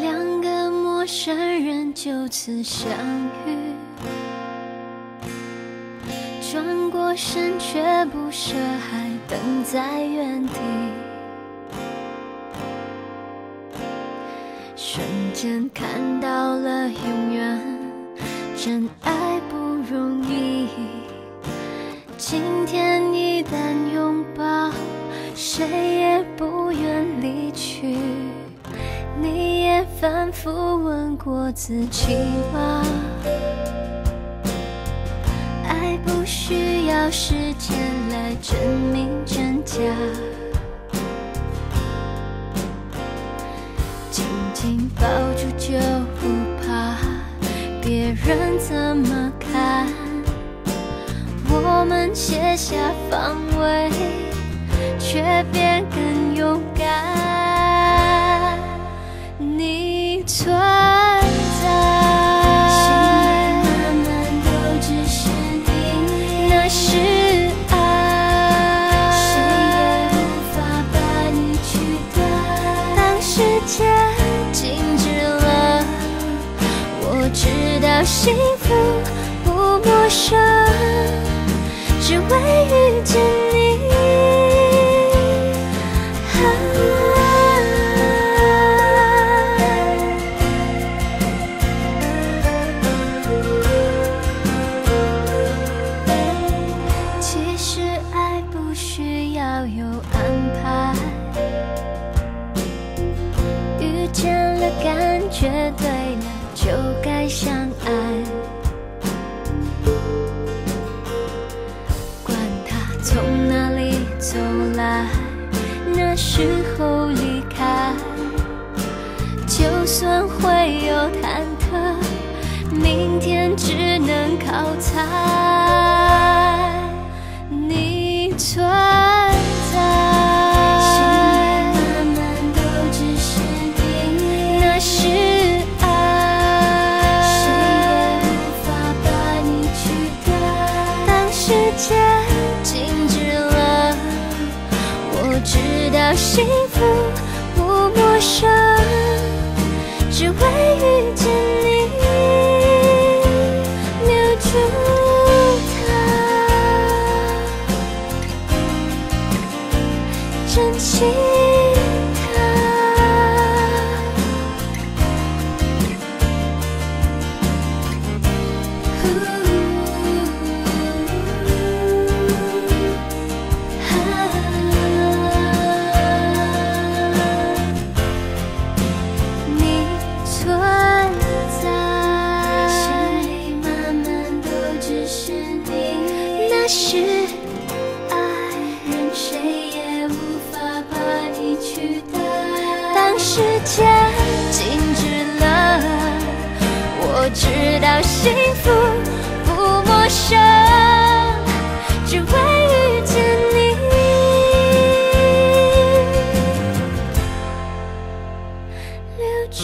两个陌生人就此相遇，转过身却不舍，还等在原地。瞬间看到了永远，真爱不容易。谁也不愿离去。你也反复问过自己吗？爱不需要时间来证明真假。紧紧抱住就不怕别人怎么看。我们卸下防卫，却变更勇敢。你存在，心里满满都只是你，那是爱，谁也无法把你取代。当时间静止了，我知道幸福绝对了，就该相爱。管他从哪里走来，那时候离开，就算会有忐忑，明天只能靠猜。你存幸福不陌生，只为遇见你，留住他，珍惜它。时间静止了，我知道幸福不陌生，只为遇见你。留住